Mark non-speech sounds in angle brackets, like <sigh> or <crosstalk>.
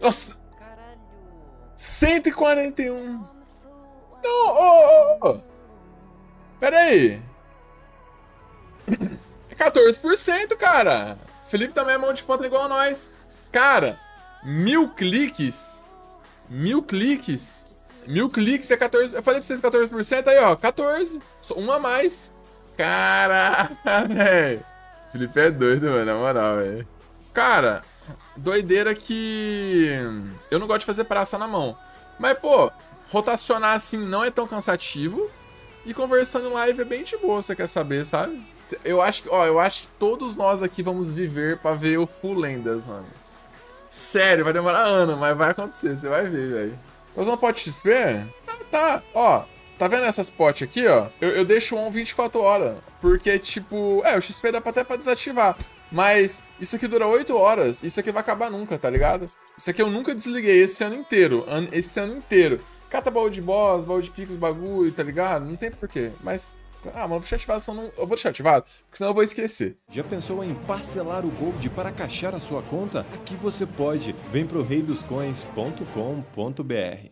Nossa, Caralho. 141. Não, ô, ô, ô. Pera aí. É 14%, cara. Felipe também é mão de ponta igual a nós. Cara, mil cliques. Mil cliques. Mil cliques é 14. Eu falei pra vocês 14%, aí ó, 14. Só Um a mais. Caraca, <laughs> velho. Felipe é doido, mano, na moral, velho. Cara, doideira que. Eu não gosto de fazer praça na mão. Mas, pô, rotacionar assim não é tão cansativo. E conversando em live é bem de boa, você quer saber, sabe? Eu acho que, ó, eu acho que todos nós aqui vamos viver pra ver o Full Lendas, mano. Sério, vai demorar anos, mas vai acontecer, você vai ver, velho. Fazer uma pote XP? Ah, tá, ó. Tá vendo essas potes aqui, ó? Eu, eu deixo on 24 horas. Porque, tipo, é, o XP dá até pra desativar. Mas isso aqui dura 8 horas. Isso aqui vai acabar nunca, tá ligado? Isso aqui eu nunca desliguei esse ano inteiro. An esse ano inteiro. Cata baú de boss, baú de picos, bagulho, tá ligado? Não tem porquê. Mas, ah, mano, eu vou deixar ativado, senão não... eu vou deixar ativado, porque senão eu vou esquecer. Já pensou em parcelar o Gold para caixar a sua conta? Aqui você pode. Vem pro reidoscoins.com.br.